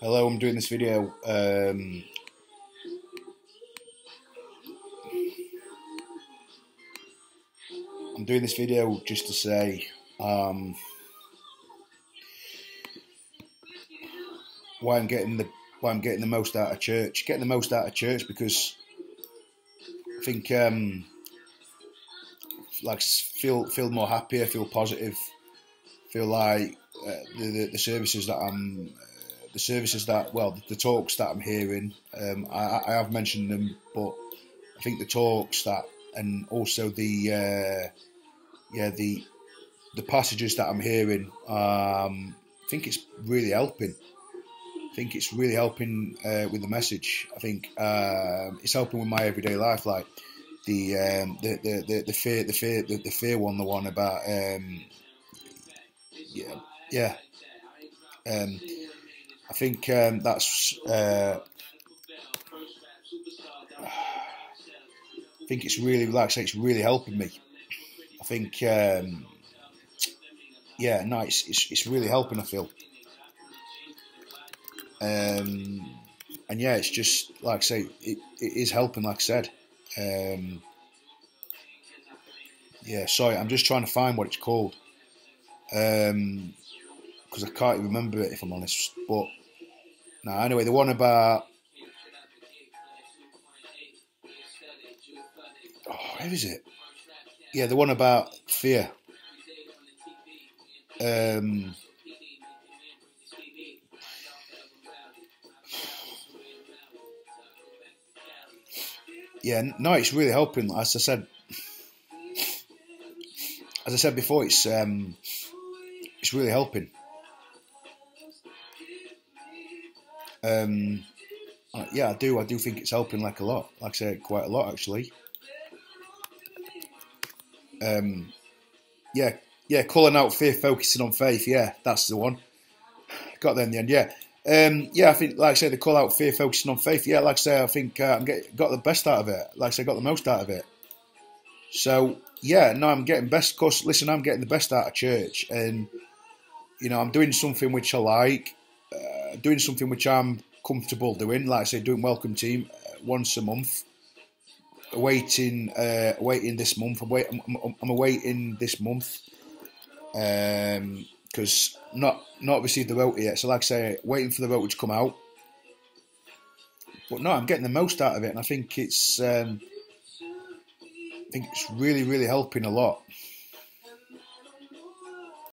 Hello, I'm doing this video. Um, I'm doing this video just to say um, why I'm getting the why I'm getting the most out of church. Getting the most out of church because I think um, like feel feel more happier, feel positive, feel like the, the, the services that I'm uh, the services that well the, the talks that I'm hearing. Um, I, I have mentioned them, but I think the talks that and also the uh, yeah the the passages that I'm hearing. Um, I think it's really helping. I think it's really helping uh, with the message. I think um, it's helping with my everyday life, like the um, the, the, the the fear the fear the, the fear one, the one about um, yeah yeah. Um, I think um, that's. Uh, I think it's really, like I say, it's really helping me. I think, um, yeah, no, it's, it's, it's really helping. I feel, um, and yeah, it's just like I say, it, it is helping. Like I said, um, yeah. Sorry, I'm just trying to find what it's called, because I can't remember it if I'm honest. But no, anyway, the one about oh, where is it? Yeah, the one about fear. Um, yeah, no, it's really helping. As I said, as I said before, it's um, it's really helping. Um, yeah, I do. I do think it's helping like a lot. Like I say, quite a lot actually. Um, yeah, yeah, calling out fear, focusing on faith. Yeah, that's the one. Got there in the end. Yeah, um, yeah. I think, like I said, the call out fear, focusing on faith. Yeah, like I say, I think uh, I'm get, got the best out of it. Like I say, got the most out of it. So yeah, no, I'm getting best. Cause listen, I'm getting the best out of church, and you know, I'm doing something which I like, doing something which I'm comfortable doing. Like I say, doing welcome team uh, once a month Waiting, uh, awaiting this month. I'm, wait, I'm, I'm awaiting this month because um, not not received the vote yet. So like I say, waiting for the vote to come out. But no, I'm getting the most out of it, and I think it's um, I think it's really really helping a lot.